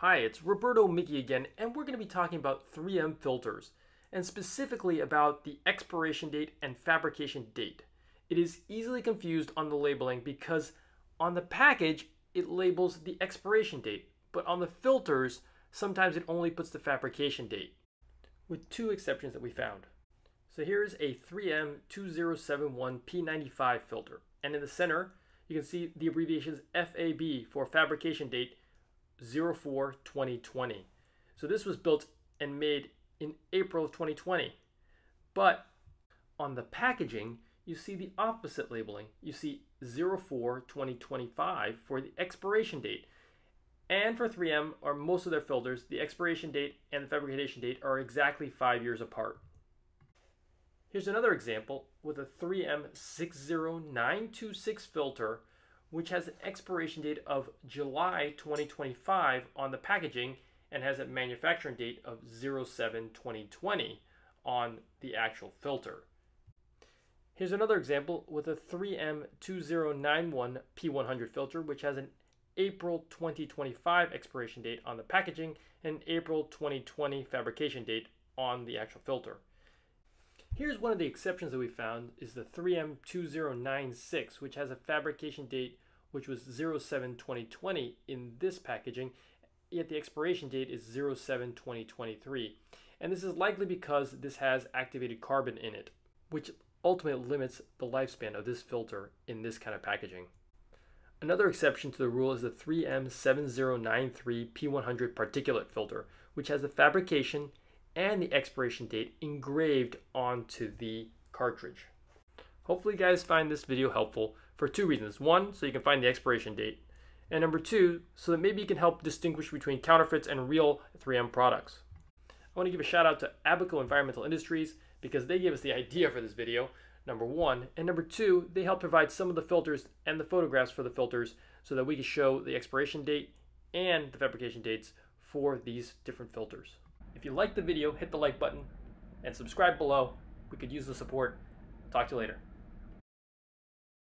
Hi, it's Roberto Miki again, and we're going to be talking about 3M filters, and specifically about the expiration date and fabrication date. It is easily confused on the labeling because on the package it labels the expiration date, but on the filters sometimes it only puts the fabrication date, with two exceptions that we found. So here's a 3M 2071 P95 filter, and in the center you can see the abbreviations FAB for fabrication date 04 2020. So this was built and made in April of 2020. But on the packaging, you see the opposite labeling. You see 04 2025 for the expiration date. And for 3M, or most of their filters, the expiration date and the fabrication date are exactly five years apart. Here's another example with a 3M 60926 filter which has an expiration date of July 2025 on the packaging and has a manufacturing date of 07 2020 on the actual filter. Here's another example with a 3M 2091 P100 filter, which has an April 2025 expiration date on the packaging and April 2020 fabrication date on the actual filter. Here's one of the exceptions that we found is the 3M2096, which has a fabrication date which was 07-2020 in this packaging, yet the expiration date is 07-2023. And this is likely because this has activated carbon in it, which ultimately limits the lifespan of this filter in this kind of packaging. Another exception to the rule is the 3M7093 P100 particulate filter, which has the fabrication and the expiration date engraved onto the cartridge. Hopefully you guys find this video helpful for two reasons. One, so you can find the expiration date. And number two, so that maybe you can help distinguish between counterfeits and real 3M products. I want to give a shout out to Abaco Environmental Industries because they gave us the idea for this video, number one. And number two, they helped provide some of the filters and the photographs for the filters so that we can show the expiration date and the fabrication dates for these different filters. If you liked the video, hit the like button and subscribe below. We could use the support. Talk to you later.